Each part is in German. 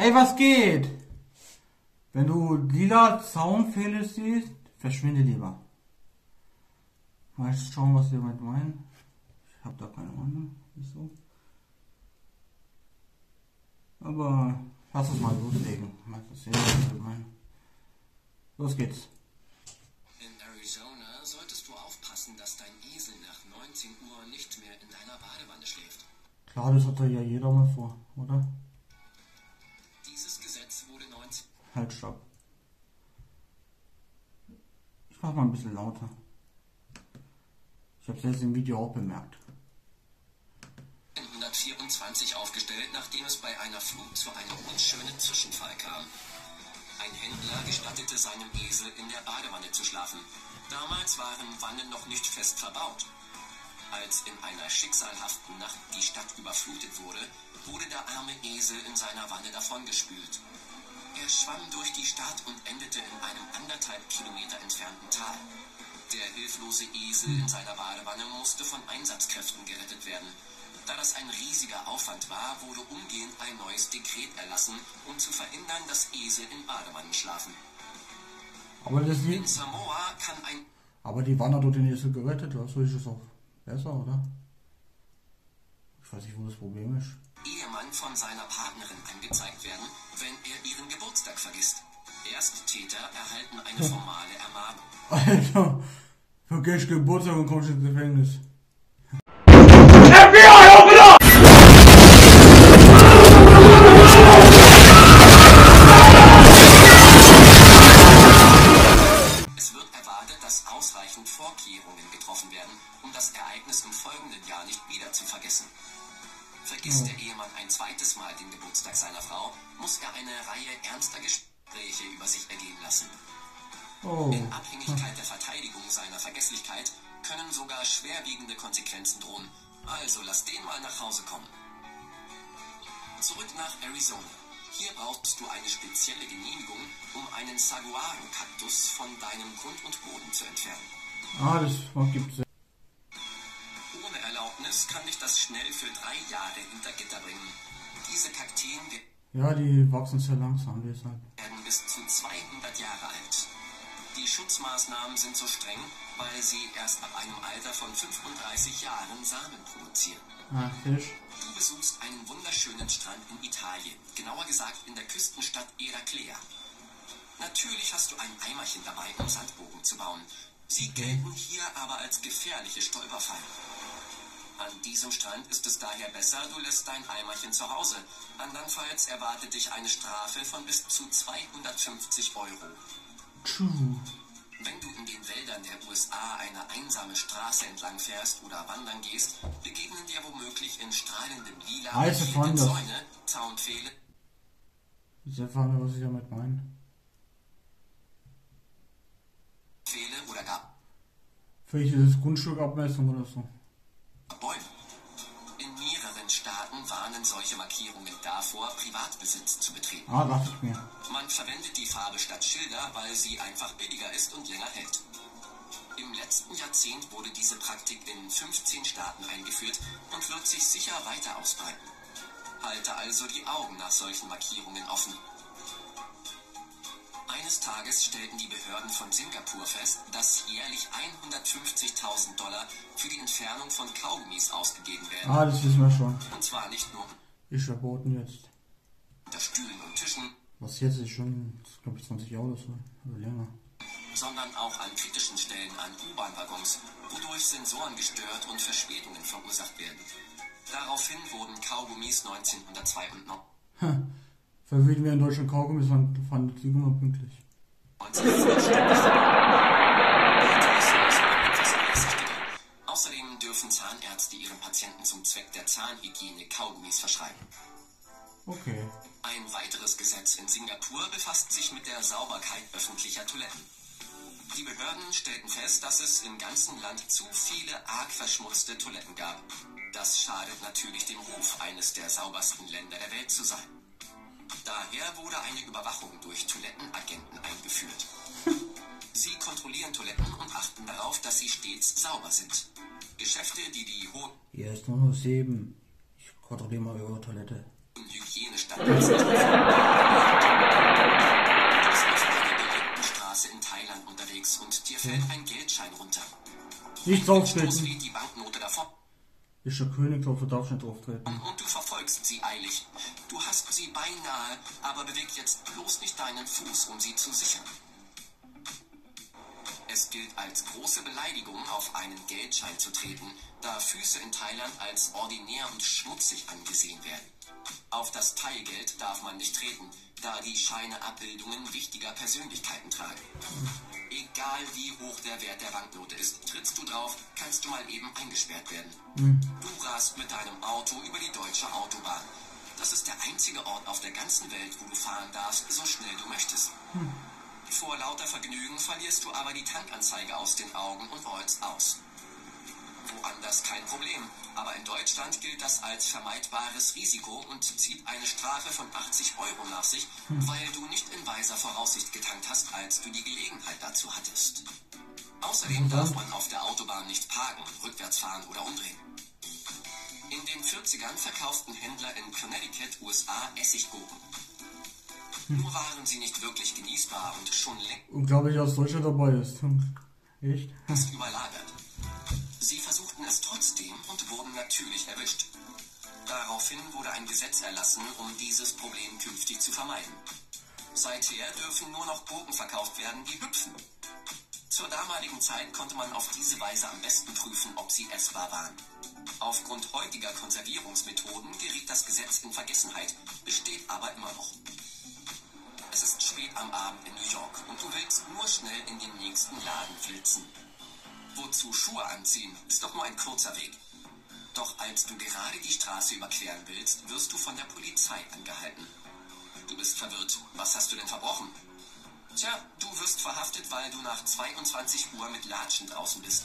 Ey, was geht? Wenn du lila Zaunpfähle siehst, verschwinde lieber. Mal schauen, was wir damit meinen. Ich habe da keine Ahnung. Wieso? Aber lass uns mal loslegen. Mal sehen, was wir meinen. Los geht's. In Arizona solltest du aufpassen, dass dein Esel nach 19 Uhr nicht mehr in deiner Badewanne schläft. Klar, das hat ja jeder mal vor, oder? Halt, stopp. Ich mach mal ein bisschen lauter. Ich hab's jetzt im Video auch bemerkt. 1924 aufgestellt, nachdem es bei einer Flut zu einem unschönen Zwischenfall kam. Ein Händler gestattete seinem Esel in der Badewanne zu schlafen. Damals waren Wannen noch nicht fest verbaut. Als in einer schicksalhaften Nacht die Stadt überflutet wurde, wurde der arme Esel in seiner Wanne davongespült. Er schwamm durch die Stadt und endete in einem anderthalb Kilometer entfernten Tal. Der hilflose Esel in seiner Badewanne musste von Einsatzkräften gerettet werden. Da das ein riesiger Aufwand war, wurde umgehend ein neues Dekret erlassen, um zu verhindern, dass Esel in Badewannen schlafen. Aber das In Samoa kann ein aber die Wanne hat doch den Esel gerettet, also ist es auch besser, oder? Ich weiß nicht, wo das Problem ist. Ehemann von seiner Partnerin angezeigt werden, wenn er ihren Geburtstag vergisst. Ersttäter erhalten eine formale Ermahnung. Alter, vergiss Geburtstag und kommst ins Gefängnis. Es wird erwartet, dass ausreichend Vorkehrungen getroffen werden, um das Ereignis im folgenden Jahr nicht wieder zu vergessen. Vergisst der Ehemann ein zweites Mal den Geburtstag seiner Frau, muss er eine Reihe ernster Gespräche über sich ergehen lassen. Oh. In Abhängigkeit der Verteidigung seiner Vergesslichkeit können sogar schwerwiegende Konsequenzen drohen. Also lass den mal nach Hause kommen. Zurück nach Arizona. Hier brauchst du eine spezielle Genehmigung, um einen Saguaro-Kaktus von deinem Grund und Boden zu entfernen. Ah, das gibt's ja. Erlaubnis kann dich das schnell für drei Jahre hinter Gitter bringen. Diese Kakteen Ja, die wachsen sehr langsam, deshalb. werden bis zu 200 Jahre alt. Die Schutzmaßnahmen sind so streng, weil sie erst ab einem Alter von 35 Jahren Samen produzieren. Ah, Fisch. Du besuchst einen wunderschönen Strand in Italien, genauer gesagt in der Küstenstadt Eraclea. Natürlich hast du ein Eimerchen dabei, um Sandbogen zu bauen. Sie gelten hier aber als gefährliche Stolperfallen. An diesem Strand ist es daher besser, du lässt dein Eimerchen zu Hause. Andernfalls erwartet dich eine Strafe von bis zu 250 Euro. Tschuh. Wenn du in den Wäldern der USA eine einsame Straße entlang fährst oder wandern gehst, begegnen dir womöglich in strahlendem Lila Alte Freunde. Zäune, Zaunpfähle, Ich erfahre, was ich damit meine. Pfähle oder gar Vielleicht ist es Grundstückabmessung oder so. Bäume. In mehreren Staaten warnen solche Markierungen davor, Privatbesitz zu betreten. Ah, dachte ich mir. Man verwendet die Farbe statt Schilder, weil sie einfach billiger ist und länger hält. Im letzten Jahrzehnt wurde diese Praktik in 15 Staaten eingeführt und wird sich sicher weiter ausbreiten. Halte also die Augen nach solchen Markierungen offen. Eines Tages stellten die Behörden von Singapur fest, dass jährlich 150.000 Dollar für die Entfernung von Kaugummis ausgegeben werden. Ah, das wissen wir schon. Und zwar nicht nur Ist verboten jetzt. unter Stühlen und Tischen, Was jetzt ist schon, glaube ich, 20 Jahre oder so. Oder länger. sondern auch an kritischen Stellen an U-Bahn-Waggons, wodurch Sensoren gestört und Verspätungen verursacht werden. Daraufhin wurden Kaugummis 1992 Ha. Verwählen wir in Deutschland Kaugummis, fand, fand die immer pünktlich. Außerdem dürfen Zahnärzte ihren Patienten zum Zweck der Zahnhygiene Kaugummis verschreiben. Okay. Ein weiteres Gesetz in Singapur befasst sich mit der Sauberkeit öffentlicher Toiletten. Die Behörden stellten fest, dass es im ganzen Land zu viele arg verschmutzte Toiletten gab. Das schadet natürlich dem Ruf, eines der saubersten Länder der Welt zu sein. Daher wurde eine Überwachung durch Toilettenagenten eingeführt. Sie kontrollieren Toiletten und achten darauf, dass sie stets sauber sind. Geschäfte, die die hohen... Hier ist nur noch sieben. Ich kontrolliere mal eure Toilette. Hygienestandards sind. Das ist eine belebten Straße in Thailand unterwegs und dir hm. fällt ein Geldschein runter. Nicht drauftreten. Ist der König drauf, du darfst nicht drauftreten. Und du verfolgst sie eilig. Sie beinahe, aber beweg jetzt bloß nicht deinen Fuß, um sie zu sichern. Es gilt als große Beleidigung, auf einen Geldschein zu treten, da Füße in Thailand als ordinär und schmutzig angesehen werden. Auf das Teilgeld darf man nicht treten, da die Scheine Abbildungen wichtiger Persönlichkeiten tragen. Egal wie hoch der Wert der Banknote ist, trittst du drauf, kannst du mal eben eingesperrt werden. Du rast mit deinem Auto über die deutsche Autobahn. Das ist der einzige Ort auf der ganzen Welt, wo du fahren darfst, so schnell du möchtest. Vor lauter Vergnügen verlierst du aber die Tankanzeige aus den Augen und rollst aus. Woanders kein Problem, aber in Deutschland gilt das als vermeidbares Risiko und zieht eine Strafe von 80 Euro nach sich, weil du nicht in weiser Voraussicht getankt hast, als du die Gelegenheit dazu hattest. Außerdem darf man auf der Autobahn nicht parken, rückwärts fahren oder umdrehen. In den 40ern verkauften Händler in Connecticut, USA, Essiggurken. Nur waren sie nicht wirklich genießbar und schon Unglaublich, dass Deutschland dabei ist. Hm. Echt? längst überlagert. Sie versuchten es trotzdem und wurden natürlich erwischt. Daraufhin wurde ein Gesetz erlassen, um dieses Problem künftig zu vermeiden. Seither dürfen nur noch Gurken verkauft werden, die hüpfen. Zur damaligen Zeit konnte man auf diese Weise am besten prüfen, ob sie essbar waren. Aufgrund heutiger Konservierungsmethoden geriet das Gesetz in Vergessenheit, besteht aber immer noch. Es ist spät am Abend in New York und du willst nur schnell in den nächsten Laden filzen. Wozu Schuhe anziehen, ist doch nur ein kurzer Weg. Doch als du gerade die Straße überqueren willst, wirst du von der Polizei angehalten. Du bist verwirrt. Was hast du denn verbrochen? Tja, du wirst verhaftet, weil du nach 22 Uhr mit Latschen draußen bist.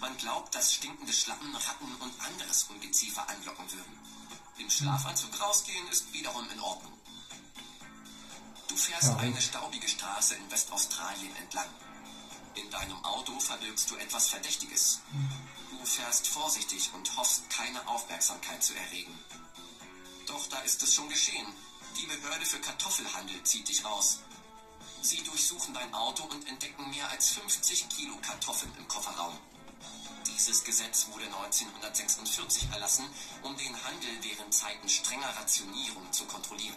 Man glaubt, dass stinkende Schlappen, Ratten und anderes Ungeziefer anlocken würden. Im Schlafanzug rausgehen ist wiederum in Ordnung. Du fährst Ja. eine staubige Straße in Westaustralien entlang. In deinem Auto verbirgst du etwas Verdächtiges. Du fährst vorsichtig und hoffst, keine Aufmerksamkeit zu erregen. Doch da ist es schon geschehen. Die Behörde für Kartoffelhandel zieht dich raus. Sie durchsuchen dein Auto und entdecken mehr als 50 Kilo Kartoffeln im Kofferraum. Dieses Gesetz wurde 1946 erlassen, um den Handel während Zeiten strenger Rationierung zu kontrollieren.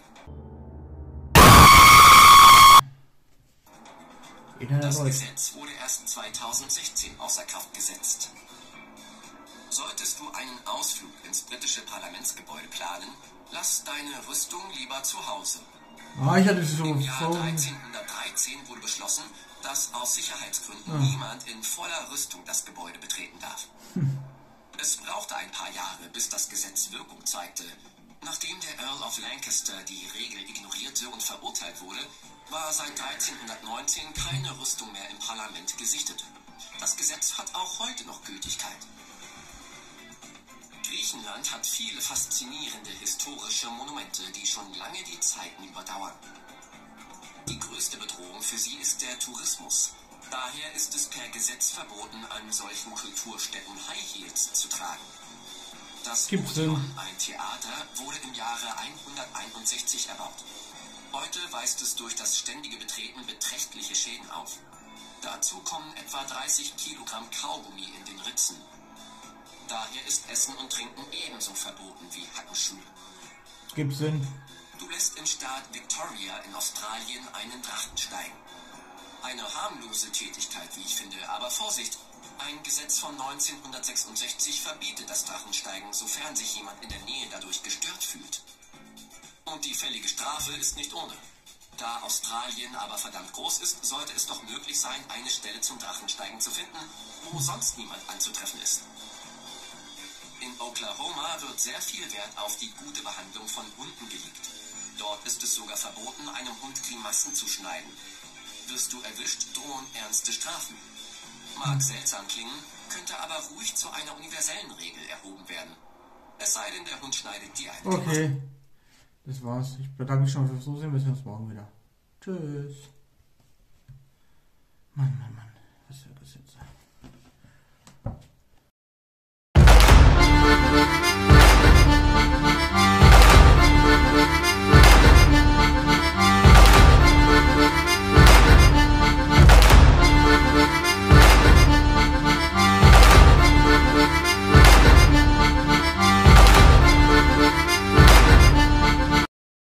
Das Gesetz wurde erst 2016 außer Kraft gesetzt. Solltest du einen Ausflug ins britische Parlamentsgebäude planen, lass deine Rüstung lieber zu Hause. Ah, ich hatte so Im Jahr 1300 2010 wurde beschlossen, dass aus Sicherheitsgründen hm. niemand in voller Rüstung das Gebäude betreten darf. Hm. Es brauchte ein paar Jahre, bis das Gesetz Wirkung zeigte. Nachdem der Earl of Lancaster die Regel ignorierte und verurteilt wurde, war seit 1319 keine Rüstung mehr im Parlament gesichtet. Das Gesetz hat auch heute noch Gültigkeit. Griechenland hat viele faszinierende historische Monumente, die schon lange die Zeiten überdauern. Die größte Bedrohung für sie ist der Tourismus. Daher ist es per Gesetz verboten, an solchen Kulturstätten High Heels zu tragen. Das Gibt's Odeon, ein Theater, wurde im Jahre 161 erbaut. Heute weist es durch das ständige Betreten beträchtliche Schäden auf. Dazu kommen etwa 30 Kilogramm Kaugummi in den Ritzen. Daher ist Essen und Trinken ebenso verboten wie Hackenschuhe. Gibt's Sinn. Lässt im Staat Victoria in Australien einen Drachen steigen. Eine harmlose Tätigkeit, wie ich finde, aber Vorsicht! Ein Gesetz von 1966 verbietet das Drachensteigen, sofern sich jemand in der Nähe dadurch gestört fühlt. Und die fällige Strafe ist nicht ohne. Da Australien aber verdammt groß ist, sollte es doch möglich sein, eine Stelle zum Drachensteigen zu finden, wo sonst niemand anzutreffen ist. In Oklahoma wird sehr viel Wert auf die gute Behandlung von Hunden gelegt. Dort ist es sogar verboten, einem Hund Grimassen zu schneiden. Wirst du erwischt, drohen ernste Strafen. Mag seltsam klingen, könnte aber ruhig zu einer universellen Regel erhoben werden. Es sei denn, der Hund schneidet dir Grimasse. Okay. Das war's. Ich bedanke mich schon fürs Zusehen. Wir sehen uns morgen wieder. Tschüss. Mann, Mann, Mann.